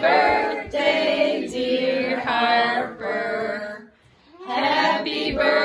birthday, dear Harper. Happy birthday.